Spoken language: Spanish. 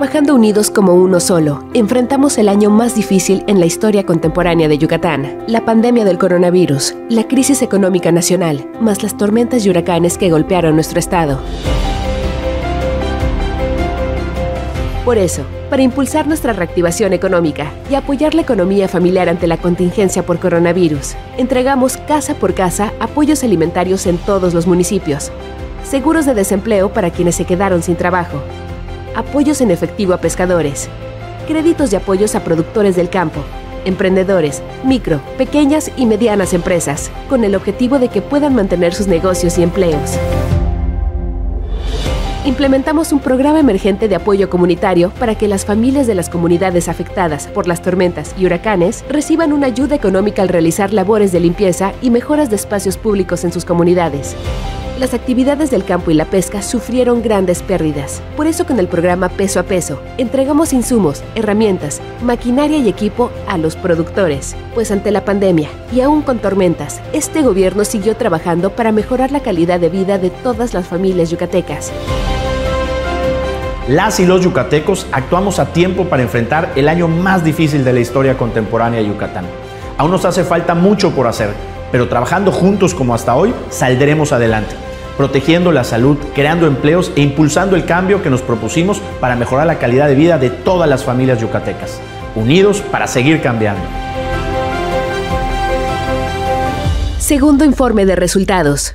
Trabajando unidos como uno solo, enfrentamos el año más difícil en la historia contemporánea de Yucatán, la pandemia del coronavirus, la crisis económica nacional, más las tormentas y huracanes que golpearon nuestro estado. Por eso, para impulsar nuestra reactivación económica y apoyar la economía familiar ante la contingencia por coronavirus, entregamos casa por casa apoyos alimentarios en todos los municipios, seguros de desempleo para quienes se quedaron sin trabajo, apoyos en efectivo a pescadores, créditos y apoyos a productores del campo, emprendedores, micro, pequeñas y medianas empresas, con el objetivo de que puedan mantener sus negocios y empleos. Implementamos un programa emergente de apoyo comunitario para que las familias de las comunidades afectadas por las tormentas y huracanes reciban una ayuda económica al realizar labores de limpieza y mejoras de espacios públicos en sus comunidades las actividades del campo y la pesca sufrieron grandes pérdidas. Por eso con el programa Peso a Peso entregamos insumos, herramientas, maquinaria y equipo a los productores. Pues ante la pandemia y aún con tormentas, este gobierno siguió trabajando para mejorar la calidad de vida de todas las familias yucatecas. Las y los yucatecos actuamos a tiempo para enfrentar el año más difícil de la historia contemporánea de Yucatán. Aún nos hace falta mucho por hacer, pero trabajando juntos como hasta hoy, saldremos adelante protegiendo la salud, creando empleos e impulsando el cambio que nos propusimos para mejorar la calidad de vida de todas las familias yucatecas. Unidos para seguir cambiando. Segundo informe de resultados.